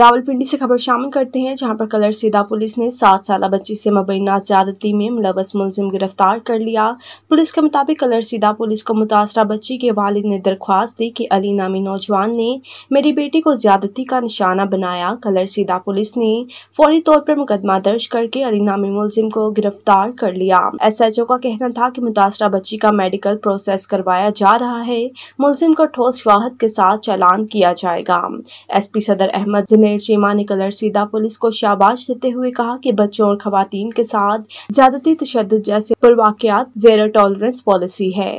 रावलपिंडी से खबर शामिल करते हैं, जहाँ पर कलर सीधा पुलिस ने सात साल बच्ची से मुबैना ज्यादती में मुलवस मुलजिम गिरफ़्तार कर लिया। पुलिस के मुताबिक कलर सीधा पुलिस को मुतासरा बच्ची के वालिद ने दरख्वास्त दी कि अली नामी नौजवान ने मेरी बेटी को ज्यादती का निशाना बनाया। कलर सीधा पुलिस ने फौरी तौर पर मुकदमा दर्ज करके अली नामी मुलजिम को गिरफ़्तार कर लिया। एस एच ओ का कहना था कि मुतासरा बच्ची का मेडिकल प्रोसेस करवाया जा रहा है। मुलजिम को ठोस वाहत के साथ चालान किया जाएगा। एस पी सदर अहमद मेयर शेमा ने कलर सीधा पुलिस को शाबाश देते हुए कहा कि बच्चों और खातन के साथ ज़्यादा तशद जैसे वाकत जेरो टॉलरेंस पॉलिसी है।